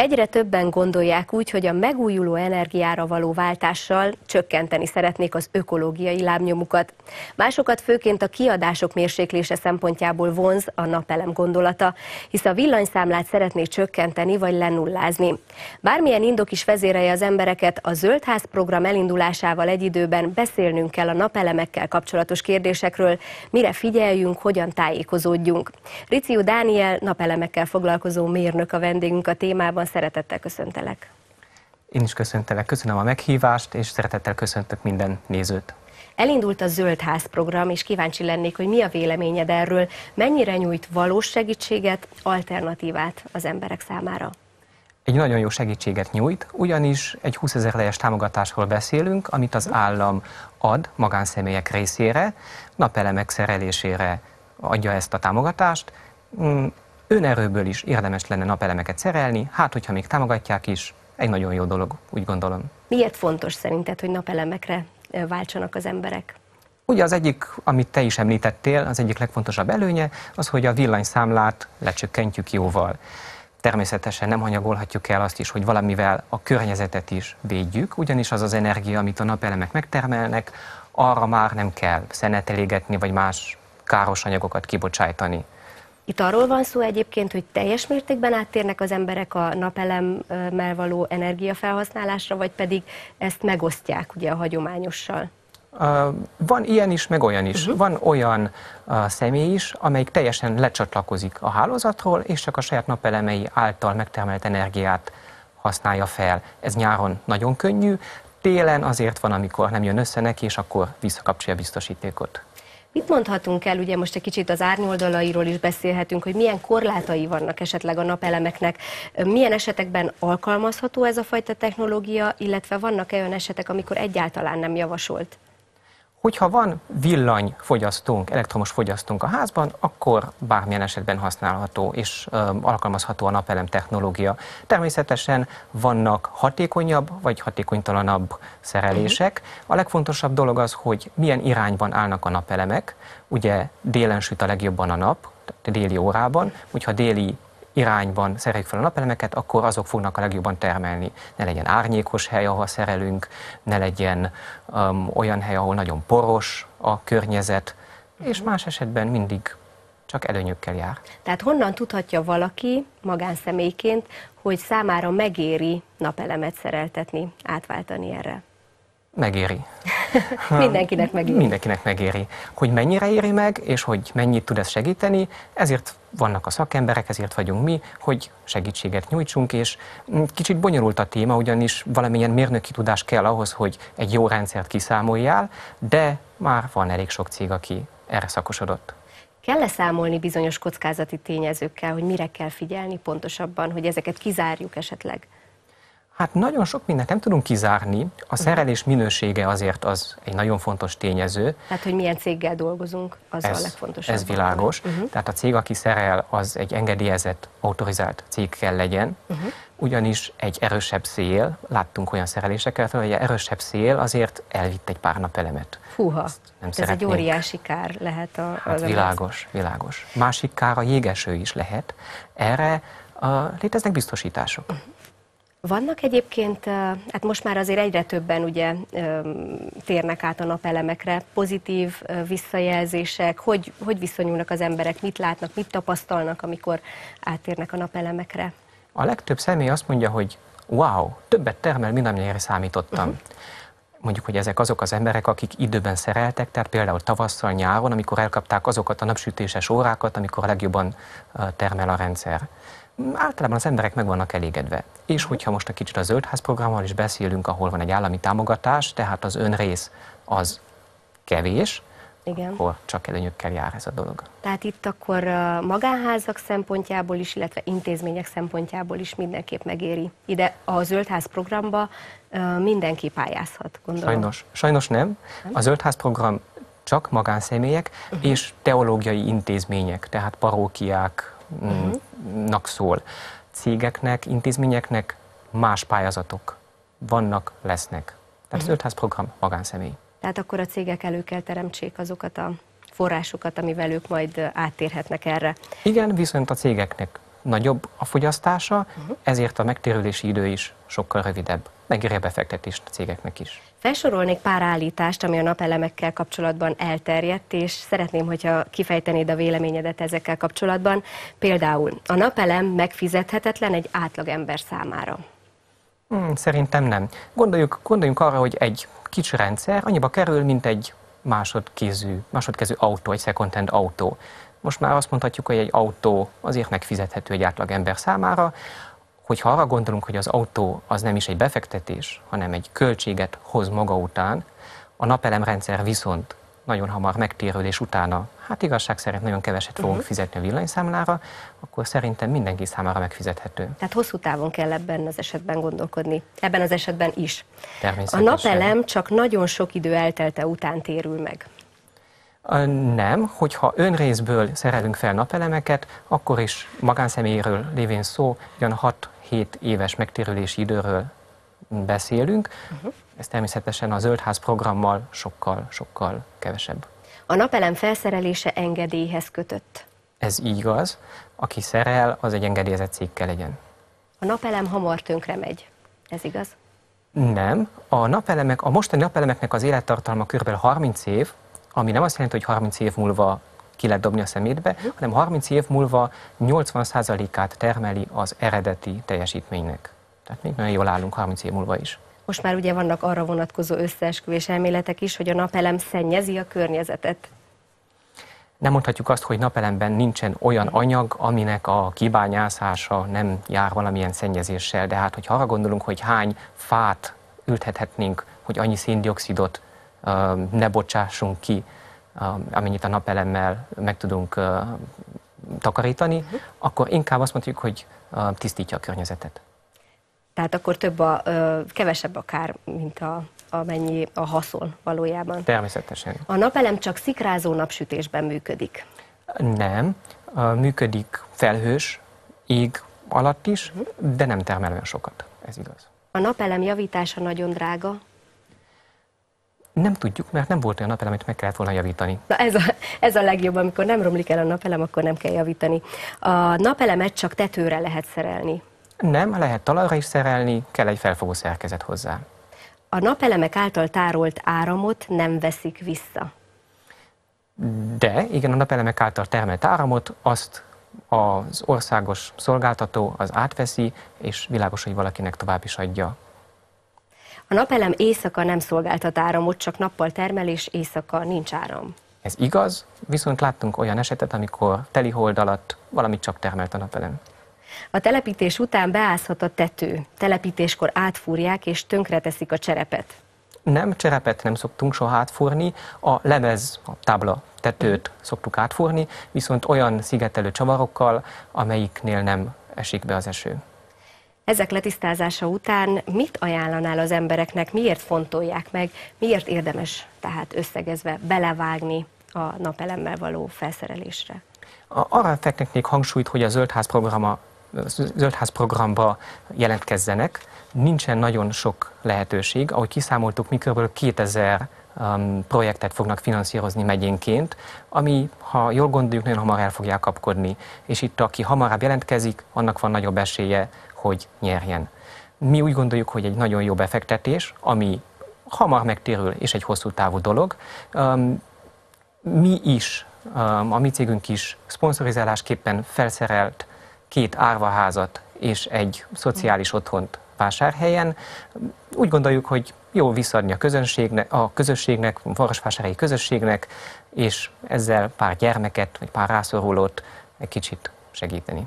Egyre többen gondolják úgy, hogy a megújuló energiára való váltással csökkenteni szeretnék az ökológiai lábnyomukat. Másokat főként a kiadások mérséklése szempontjából vonz a napelem gondolata, hisz a villanyszámlát szeretné csökkenteni vagy lenullázni. Bármilyen indok is vezérelje az embereket, a Zöldház program elindulásával egy időben beszélnünk kell a napelemekkel kapcsolatos kérdésekről, mire figyeljünk, hogyan tájékozódjunk. Riciu Dániel napelemekkel foglalkozó mérnök a vendégünk a témában szeretettel köszöntelek. Én is köszöntelek, köszönöm a meghívást, és szeretettel köszöntök minden nézőt. Elindult a Zöld Ház program, és kíváncsi lennék, hogy mi a véleményed erről, mennyire nyújt valós segítséget, alternatívát az emberek számára? Egy nagyon jó segítséget nyújt, ugyanis egy 20 ezer lejes támogatásról beszélünk, amit az állam ad magánszemélyek részére, napelemek szerelésére adja ezt a támogatást. Önerőből is érdemes lenne napelemeket szerelni, hát hogyha még támogatják is, egy nagyon jó dolog, úgy gondolom. Miért fontos szerinted, hogy napelemekre váltsanak az emberek? Ugye az egyik, amit te is említettél, az egyik legfontosabb előnye, az, hogy a villanyszámlát lecsökkentjük jóval. Természetesen nem hanyagolhatjuk el azt is, hogy valamivel a környezetet is védjük, ugyanis az az energia, amit a napelemek megtermelnek, arra már nem kell szenet elégetni, vagy más káros anyagokat kibocsájtani. Itt arról van szó egyébként, hogy teljes mértékben áttérnek az emberek a napelemmel való energiafelhasználásra, vagy pedig ezt megosztják ugye a hagyományossal? Van ilyen is, meg olyan is. Uh-huh. Van olyan uh, személy is, amelyik teljesen lecsatlakozik a hálózatról, és csak a saját napelemei által megtermelt energiát használja fel. Ez nyáron nagyon könnyű, télen azért van, amikor nem jön össze neki, és akkor visszakapcsolja a biztosítékot. Mit mondhatunk el, ugye most egy kicsit az árnyoldalairól is beszélhetünk, hogy milyen korlátai vannak esetleg a napelemeknek, milyen esetekben alkalmazható ez a fajta technológia, illetve vannak-e olyan esetek, amikor egyáltalán nem javasolt? Hogyha van villanyfogyasztónk, elektromos fogyasztónk a házban, akkor bármilyen esetben használható és ö, alkalmazható a napelem technológia. Természetesen vannak hatékonyabb vagy hatékonytalanabb szerelések. A legfontosabb dolog az, hogy milyen irányban állnak a napelemek. Ugye délen süt a legjobban a nap, déli órában, hogyha déli irányban szereljük fel a napelemeket, akkor azok fognak a legjobban termelni. Ne legyen árnyékos hely, ahol szerelünk, ne legyen um, olyan hely, ahol nagyon poros a környezet, és más esetben mindig csak előnyökkel jár. Tehát honnan tudhatja valaki magánszemélyként, hogy számára megéri napelemet szereltetni, átváltani erre? Megéri. Mindenkinek megéri. Mindenkinek megéri. Hogy mennyire éri meg, és hogy mennyit tud ez segíteni, ezért vannak a szakemberek, ezért vagyunk mi, hogy segítséget nyújtsunk, és kicsit bonyolult a téma, ugyanis valamilyen mérnöki tudás kell ahhoz, hogy egy jó rendszert kiszámoljál, de már van elég sok cég, aki erre szakosodott. Kell-e számolni bizonyos kockázati tényezőkkel, hogy mire kell figyelni pontosabban, hogy ezeket kizárjuk esetleg? Hát nagyon sok mindent nem tudunk kizárni. A szerelés minősége azért az egy nagyon fontos tényező. Tehát, hogy milyen céggel dolgozunk, az ez, a legfontosabb. Ez világos. Uh-huh. Tehát a cég, aki szerel, az egy engedélyezett, autorizált cég kell legyen, uh-huh. ugyanis egy erősebb szél, láttunk olyan szereléseket, hogy egy erősebb szél azért elvitt egy pár elemet. Húha, nem ez szeretnénk. egy óriási kár lehet a, az hát világos, világos. Másik kár a jégeső is lehet. Erre uh, léteznek biztosítások. Uh-huh. Vannak egyébként, hát most már azért egyre többen ugye térnek át a napelemekre, pozitív visszajelzések, hogy, hogy viszonyulnak az emberek, mit látnak, mit tapasztalnak, amikor áttérnek a napelemekre? A legtöbb személy azt mondja, hogy wow, többet termel, mint amennyire számítottam. Uh-huh. Mondjuk, hogy ezek azok az emberek, akik időben szereltek, tehát például tavasszal, nyáron, amikor elkapták azokat a napsütéses órákat, amikor a legjobban termel a rendszer általában az emberek meg vannak elégedve. És hogyha most egy kicsit a zöldház programmal is beszélünk, ahol van egy állami támogatás, tehát az önrész az kevés, igen. akkor csak előnyökkel jár ez a dolog. Tehát itt akkor magánházak szempontjából is, illetve intézmények szempontjából is mindenképp megéri. Ide a Zöldház programba mindenki pályázhat, gondolom. Sajnos, sajnos nem. nem. A Zöldház program csak magánszemélyek uh-huh. és teológiai intézmények, tehát parókiák, uh-huh. Szól. Cégeknek, intézményeknek más pályázatok vannak, lesznek. Tehát uh-huh. zöldház program magánszemély. Tehát akkor a cégek elő kell teremtsék azokat a forrásokat, amivel ők majd áttérhetnek erre. Igen, viszont a cégeknek nagyobb a fogyasztása, uh-huh. ezért a megtérülési idő is sokkal rövidebb. Megéri a befektetést a cégeknek is. Felsorolnék pár állítást, ami a napelemekkel kapcsolatban elterjedt, és szeretném, hogyha kifejtenéd a véleményedet ezekkel kapcsolatban. Például a napelem megfizethetetlen egy átlagember számára. Hmm, szerintem nem. Gondoljuk, gondoljunk arra, hogy egy kicsi rendszer annyiba kerül, mint egy másodkézű, másodkezű autó, egy second-hand autó. Most már azt mondhatjuk, hogy egy autó azért megfizethető egy átlag ember számára, hogyha arra gondolunk, hogy az autó az nem is egy befektetés, hanem egy költséget hoz maga után, a napelemrendszer viszont nagyon hamar megtérül, és utána, hát igazság szerint nagyon keveset fogunk uh-huh. fizetni a villanyszámlára, akkor szerintem mindenki számára megfizethető. Tehát hosszú távon kell ebben az esetben gondolkodni. Ebben az esetben is. A napelem csak nagyon sok idő eltelte után térül meg. Nem, hogyha önrészből szerelünk fel napelemeket, akkor is magánszemélyről lévén szó, ugyan 6-7 éves megtérülési időről beszélünk. Uh-huh. Ez természetesen a Zöldház programmal sokkal, sokkal kevesebb. A napelem felszerelése engedélyhez kötött. Ez így igaz. Aki szerel, az egy engedélyezett cég kell legyen. A napelem hamar tönkre megy. Ez igaz? Nem. A napelemek, a mostani napelemeknek az élettartalma kb. 30 év, ami nem azt jelenti, hogy 30 év múlva ki lehet dobni a szemétbe, hanem 30 év múlva 80%-át termeli az eredeti teljesítménynek. Tehát még nagyon jól állunk 30 év múlva is. Most már ugye vannak arra vonatkozó összeesküvés elméletek is, hogy a napelem szennyezi a környezetet. Nem mondhatjuk azt, hogy napelemben nincsen olyan anyag, aminek a kibányászása nem jár valamilyen szennyezéssel, de hát, hogyha arra gondolunk, hogy hány fát ültethetnénk, hogy annyi széndiokszidot ne bocsássunk ki, uh, amennyit a napelemmel meg tudunk uh, takarítani, uh-huh. akkor inkább azt mondjuk, hogy uh, tisztítja a környezetet. Tehát akkor több a, ö, kevesebb a kár, mint a, amennyi a haszon valójában. Természetesen. A napelem csak szikrázó napsütésben működik. Nem, működik felhős, ég alatt is, uh-huh. de nem termel olyan sokat. Ez igaz. A napelem javítása nagyon drága. Nem tudjuk, mert nem volt olyan napelem, amit meg kellett volna javítani. Na ez a, ez a legjobb, amikor nem romlik el a napelem, akkor nem kell javítani. A napelemet csak tetőre lehet szerelni. Nem, lehet talajra is szerelni, kell egy felfogó szerkezet hozzá. A napelemek által tárolt áramot nem veszik vissza. De igen, a napelemek által termelt áramot azt az országos szolgáltató az átveszi, és világos, hogy valakinek tovább is adja. A napelem éjszaka nem szolgáltat áramot, csak nappal termel, és éjszaka nincs áram. Ez igaz, viszont láttunk olyan esetet, amikor teli hold alatt valamit csak termelt a napelem. A telepítés után beázhat a tető. Telepítéskor átfúrják és tönkreteszik a cserepet. Nem, cserepet nem szoktunk soha átfúrni, a lemez, a tábla tetőt szoktuk átfúrni, viszont olyan szigetelő csavarokkal, amelyiknél nem esik be az eső. Ezek letisztázása után mit ajánlanál az embereknek, miért fontolják meg, miért érdemes tehát összegezve belevágni a napelemmel való felszerelésre? Arra fektetnék hangsúlyt, hogy a Zöldház programa zöldház programba jelentkezzenek. Nincsen nagyon sok lehetőség. Ahogy kiszámoltuk, mi kb. 2000 um, projektet fognak finanszírozni megyénként, ami, ha jól gondoljuk, nagyon hamar el fogják kapkodni. És itt, aki hamarabb jelentkezik, annak van nagyobb esélye, hogy nyerjen. Mi úgy gondoljuk, hogy egy nagyon jó befektetés, ami hamar megtérül, és egy hosszú távú dolog. Mi is, a mi cégünk is szponzorizálásképpen felszerelt két árvaházat és egy szociális otthont vásárhelyen. Úgy gondoljuk, hogy jó visszadni a közönségnek, a közösségnek, a Varosvásárhelyi közösségnek, és ezzel pár gyermeket, vagy pár rászorulót egy kicsit segíteni.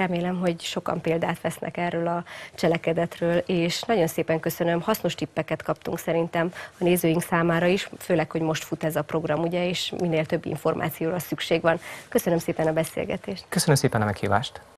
Remélem, hogy sokan példát vesznek erről a cselekedetről, és nagyon szépen köszönöm. Hasznos tippeket kaptunk szerintem a nézőink számára is, főleg, hogy most fut ez a program, ugye, és minél több információra szükség van. Köszönöm szépen a beszélgetést. Köszönöm szépen a meghívást.